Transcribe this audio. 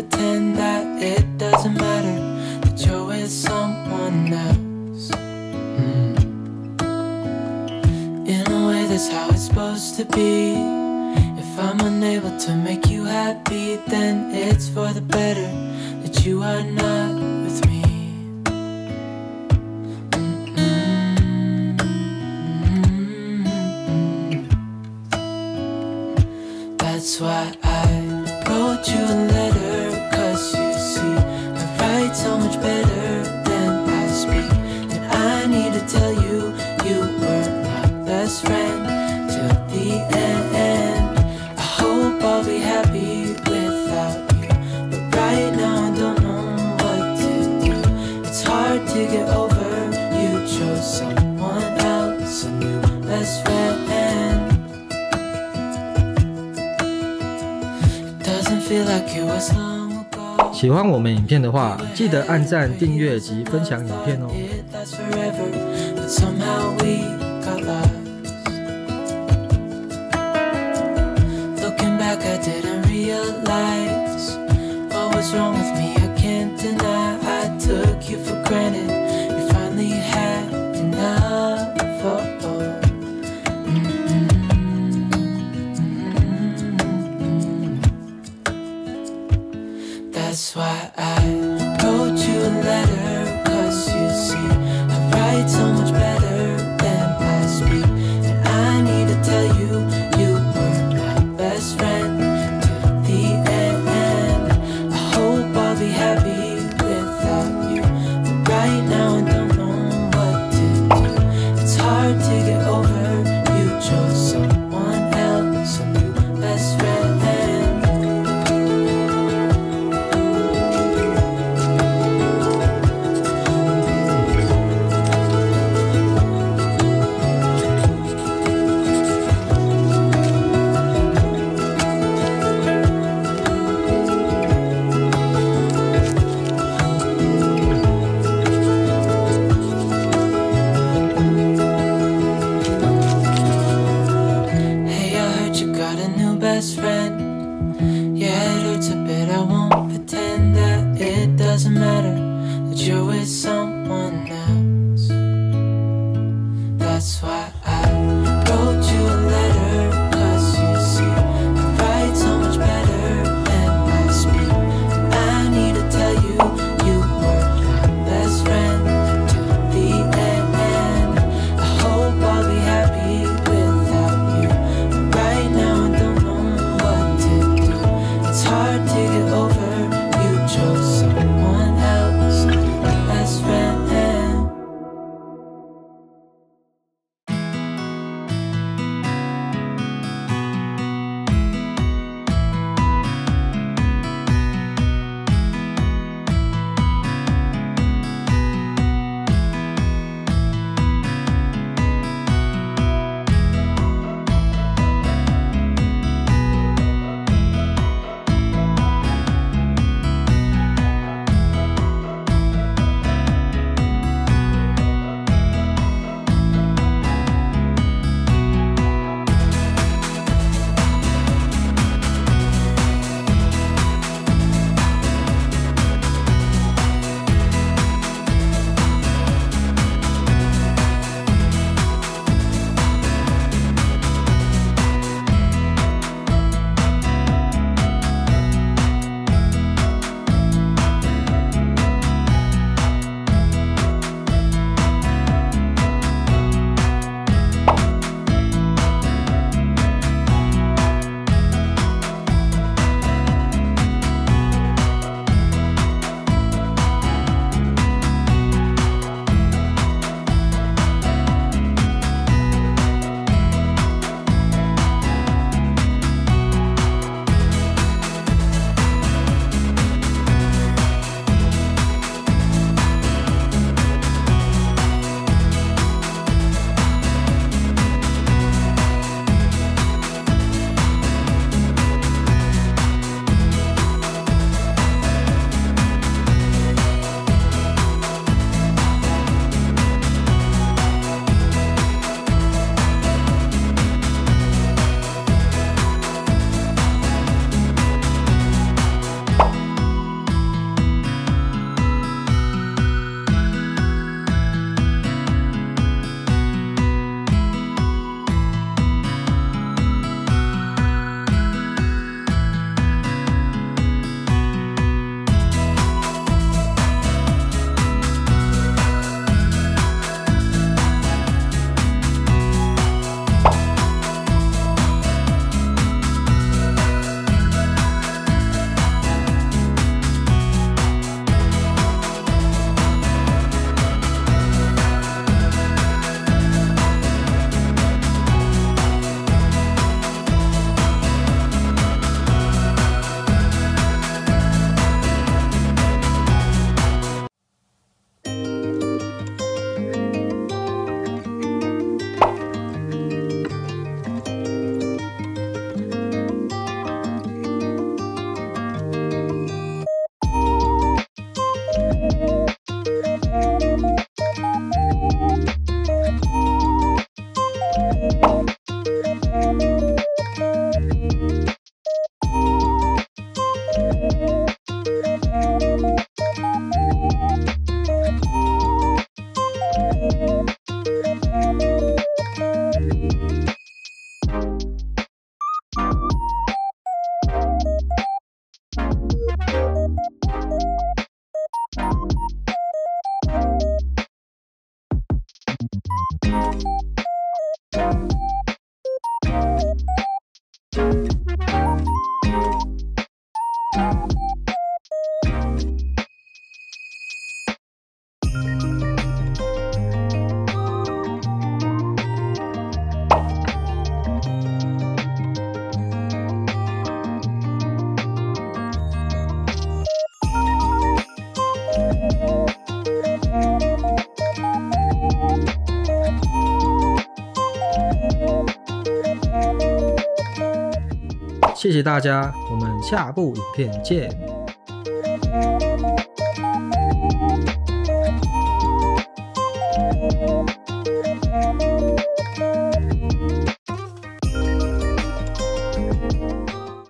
pretend that it doesn't matter that you're with someone else. Mm. In a way, that's how it's supposed to be. If I'm unable to make you happy, then it's for the better that you are not. 喜欢我们影片的话记得按赞订阅及分享影片哦。That's why I that's why 谢谢大家，我们下部影片见。